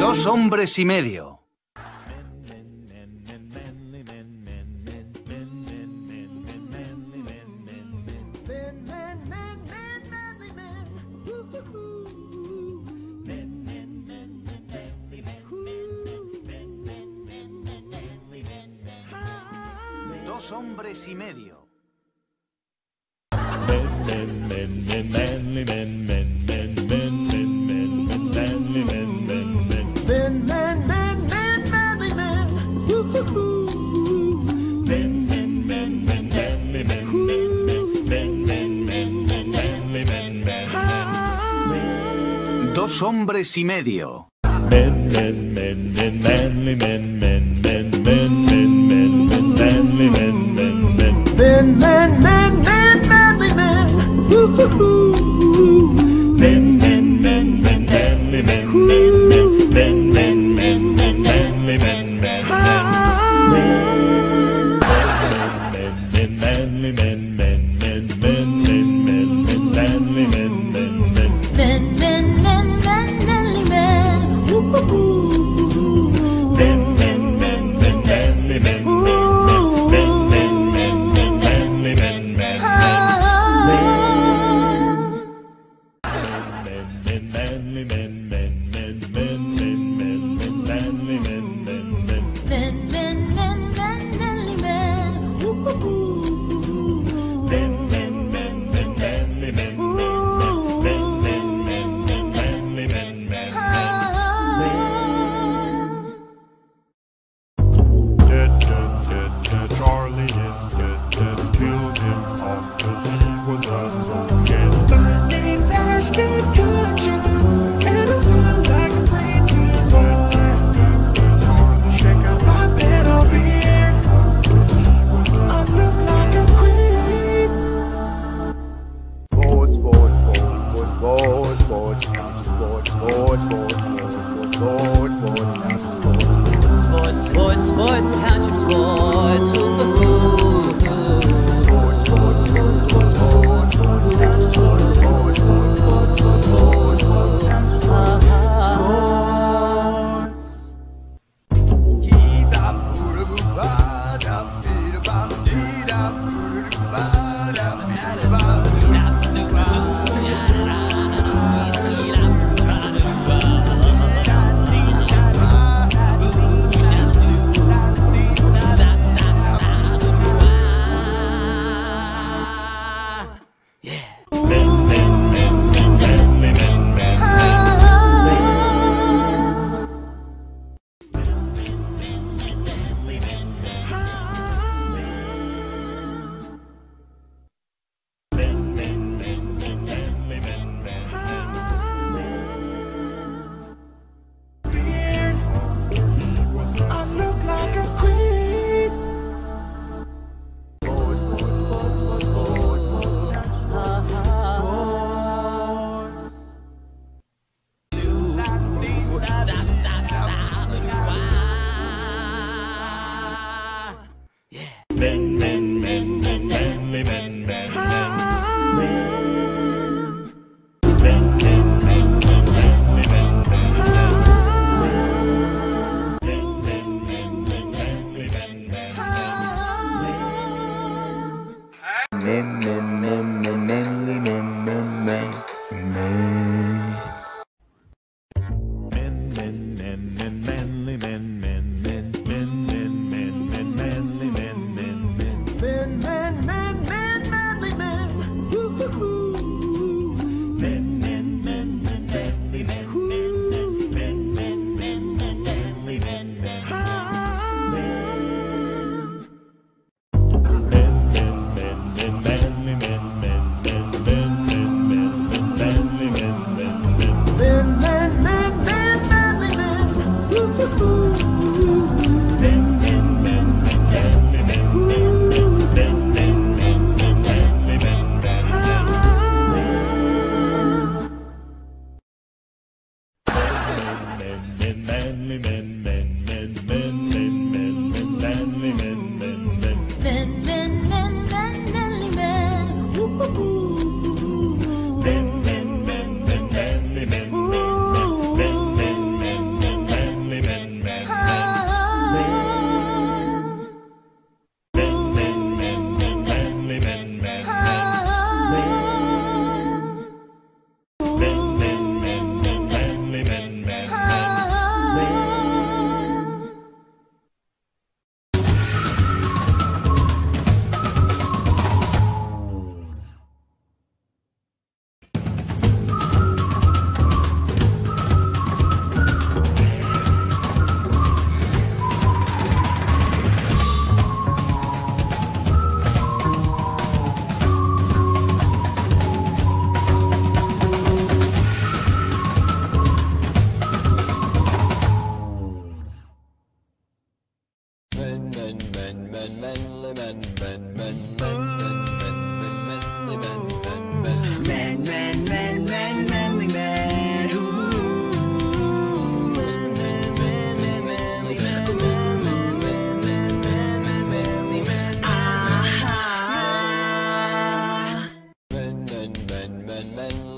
Dos hombres y medio. dos hombres y medio. Dos hombres y medio. name Sports, sports, sports, sports, sports, sports, sports, sports, sports, sports, sports, township sports. me, me, me. men,